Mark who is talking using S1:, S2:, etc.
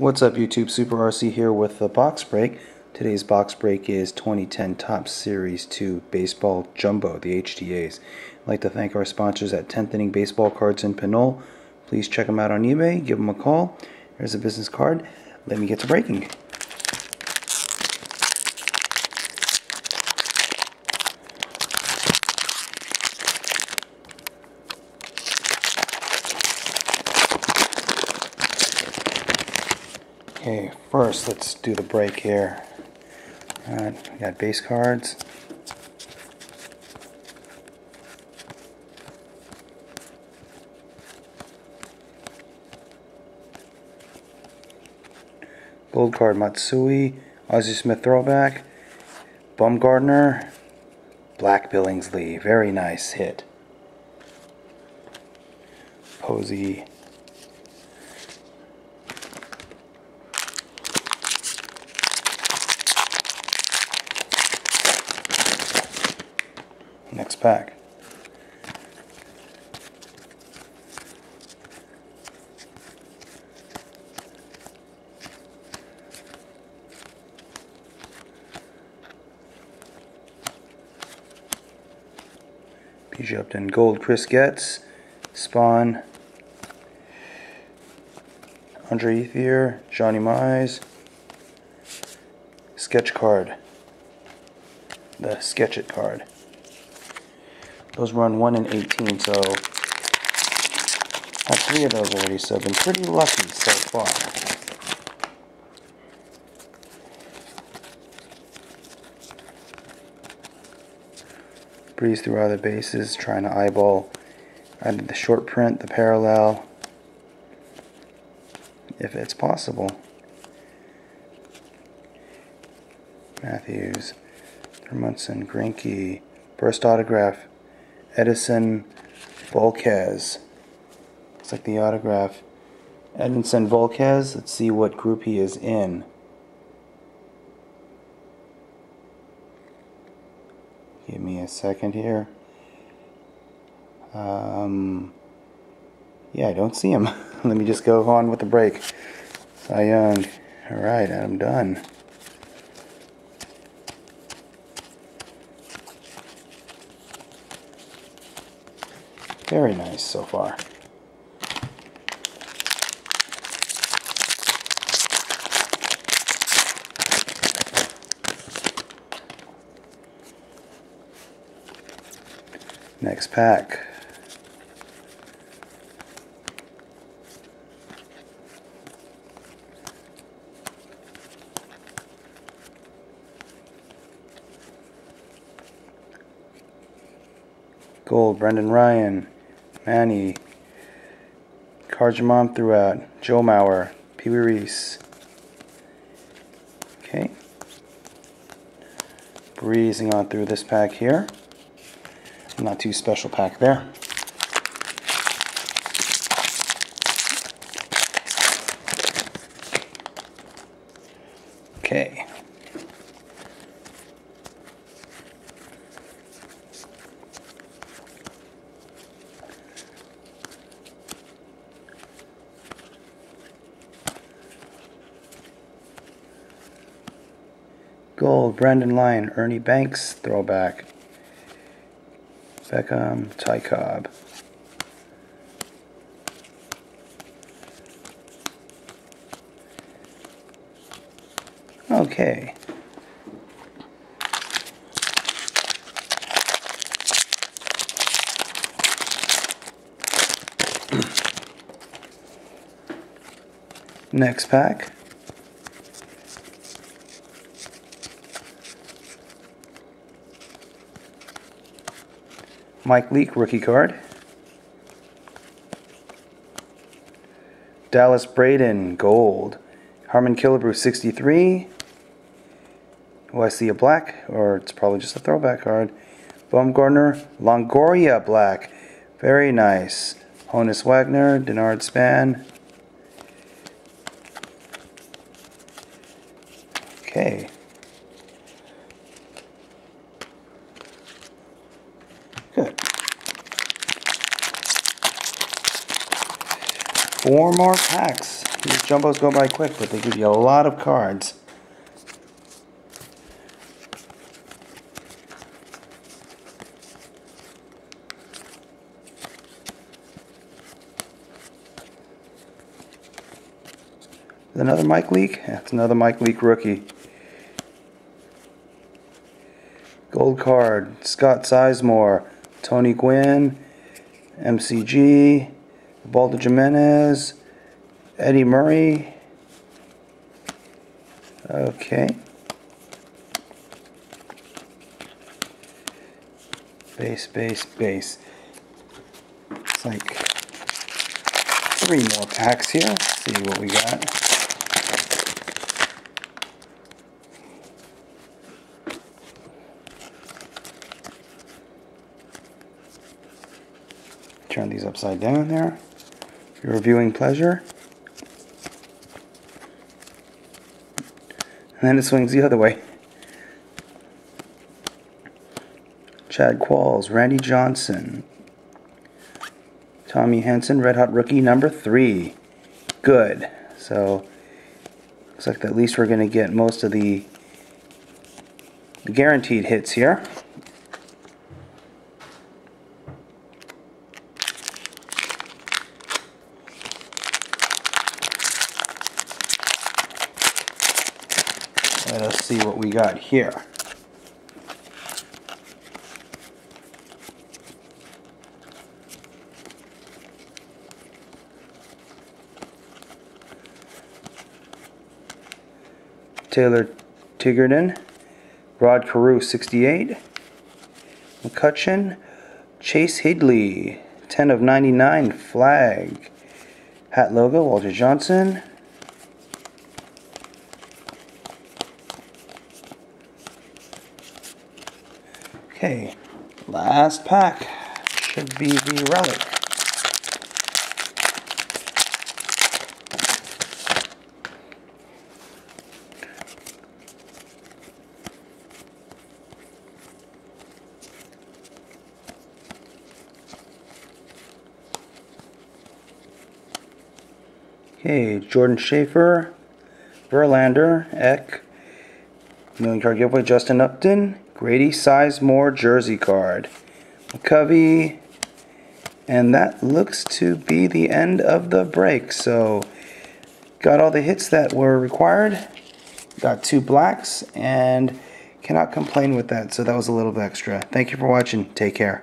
S1: What's up YouTube, Super RC here with the box break. Today's box break is 2010 Topps Series 2 Baseball Jumbo, the HTAs. I'd like to thank our sponsors at 10th Inning Baseball Cards in Pinole. Please check them out on eBay, give them a call. There's a business card. Let me get to breaking. Okay, first let's do the break here. Alright, we got base cards. Gold card Matsui, Ozzie Smith throwback, Bumgarner, Black Billingsley, very nice hit. Posey, Next pack. B.J. Upton Gold Chris Getz, Spawn, Andre Ethier, Johnny Mize, Sketch card, the Sketch It card. Those run 1 in 18, so have three of those already, so I've been pretty lucky so far. Breeze through other bases, trying to eyeball either the short print, the parallel, if it's possible. Matthews, Hermanson, Greinke, burst autograph, Edinson Volquez. Looks like the autograph. Edinson Volquez. Let's see what group he is in. Give me a second here. Um, yeah, I don't see him. Let me just go on with the break. Cy Young. Alright, I'm done. Very nice so far. Next pack. Gold, Brendan Ryan. Manny, Cards throughout, Joe Mauer, Pee Wee Reese. Okay. Breezing on through this pack here. Not too special pack there. Okay. Gold, Brandon Lyon, Ernie Banks, throwback. Beckham, Ty Cobb. Okay. Next pack. Mike Leake, rookie card. Dallas Braden, gold. Harmon Killebrew, 63. Oh, I see a black, or it's probably just a throwback card. Bumgarner, Longoria, black. Very nice. Honus Wagner, Denard Span. Okay. Good. Four more packs. These jumbos go by quick, but they give you a lot of cards. Another Mike Leake? That's another Mike Leake rookie. Gold card, Scott Sizemore, Tony Gwynn, MCG, Baldo Jimenez, Eddie Murray. Okay. Base, base, base. It's like three more packs here. Let's see what we got. Turn these upside down there your viewing pleasure. And then it swings the other way. Chad Qualls, Randy Johnson, Tommy Hanson, Red Hot Rookie number three. Good. So looks like at least we're going to get most of the, the guaranteed hits here. Let us see what we got here. Taylor Teagarden, Rod Carew 68, McCutcheon, Chase Headley, 10 of 99 flag, hat logo, Walter Johnson, Okay, last pack should be the relic. Okay, Jordan Schafer, Verlander, Eck, Million card giveaway, Justin Upton, Grady Sizemore jersey card. McCovey. And that looks to be the end of the break. So, got all the hits that were required. Got two blacks and cannot complain with that. So, that was a little bit extra. Thank you for watching. Take care.